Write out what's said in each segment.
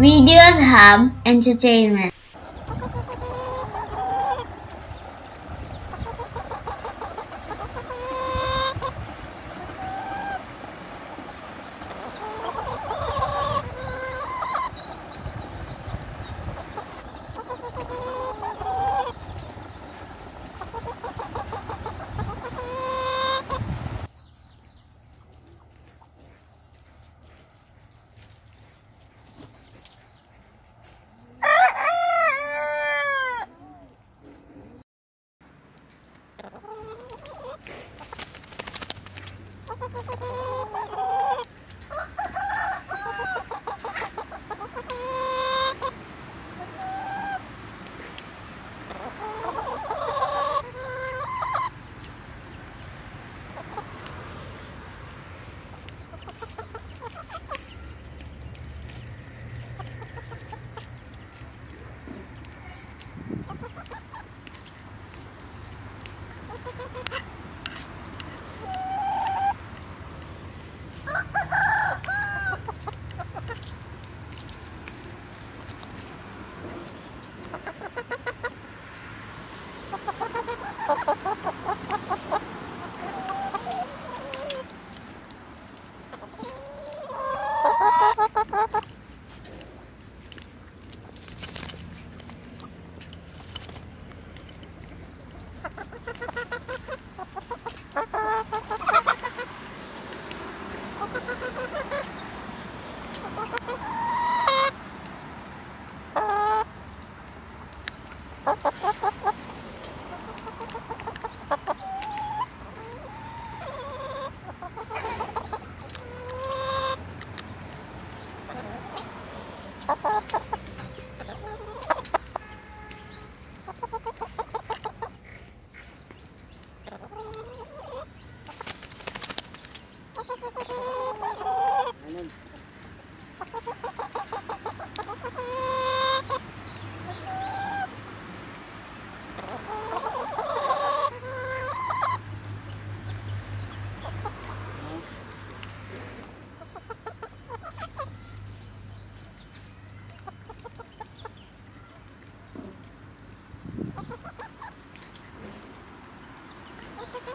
Videos Hub Entertainment. Ha ha ha ha!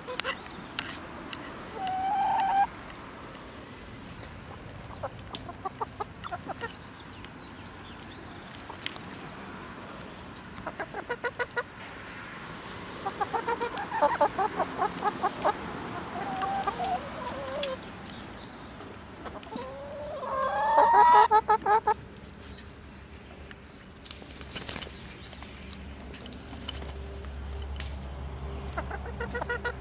Ha ha ha ha!